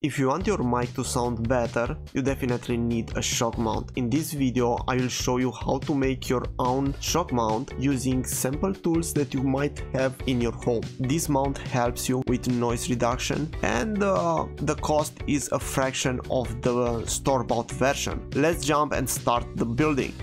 If you want your mic to sound better, you definitely need a shock mount. In this video I will show you how to make your own shock mount using simple tools that you might have in your home. This mount helps you with noise reduction and uh, the cost is a fraction of the store-bought version. Let's jump and start the building.